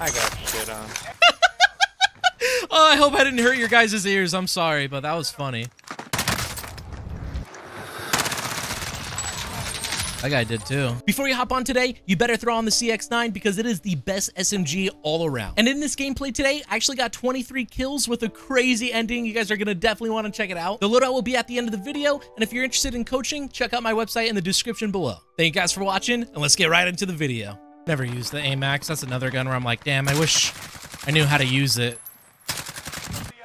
I got shit on. Oh, I hope I didn't hurt your guys' ears. I'm sorry, but that was funny. That guy did too. Before you hop on today, you better throw on the CX-9 because it is the best SMG all around. And in this gameplay today, I actually got 23 kills with a crazy ending. You guys are gonna definitely wanna check it out. The loadout will be at the end of the video, and if you're interested in coaching, check out my website in the description below. Thank you guys for watching, and let's get right into the video. Never used the AMAX. That's another gun where I'm like, damn, I wish I knew how to use it.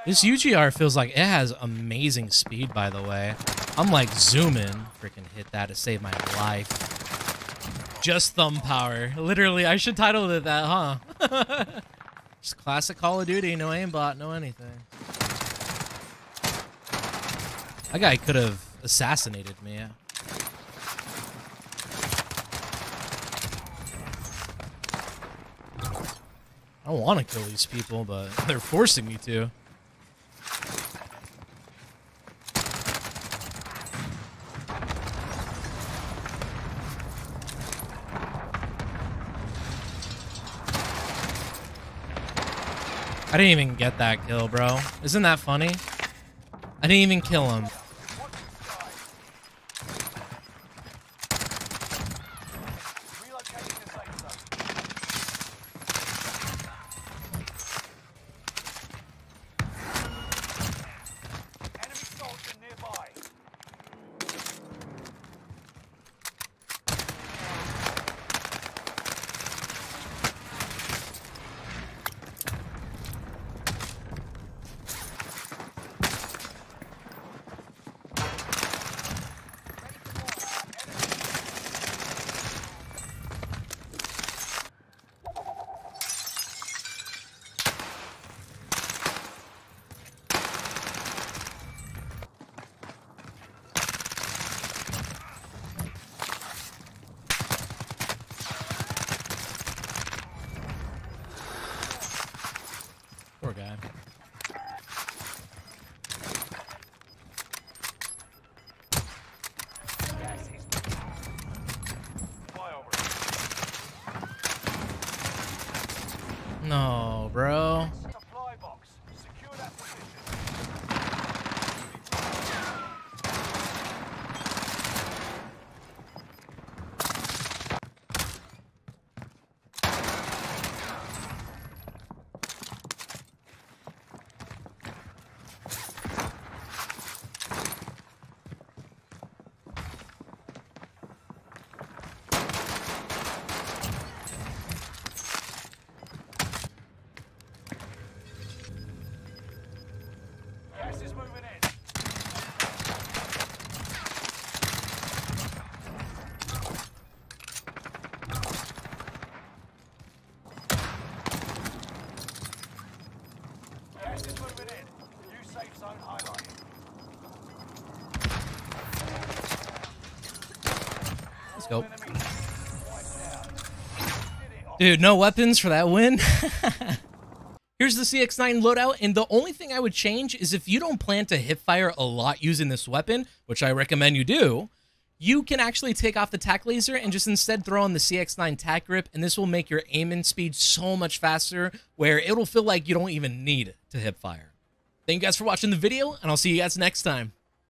This UGR feels like it has amazing speed, by the way. I'm like zooming. Freaking hit that to save my life. Just thumb power. Literally, I should title it that, huh? Just classic Call of Duty. No aimbot, no anything. That guy could have assassinated me. I don't want to kill these people, but they're forcing me to. I didn't even get that kill, bro. Isn't that funny? I didn't even kill him. Poor guy. No, bro. Zone highlighted. Let's go. Dude, no weapons for that win. Here's the CX-9 loadout, and the only thing I would change is if you don't plan to hip fire a lot using this weapon, which I recommend you do, you can actually take off the tac laser and just instead throw on the CX-9 tac grip, and this will make your aiming speed so much faster, where it'll feel like you don't even need to hip fire. Thank you guys for watching the video, and I'll see you guys next time.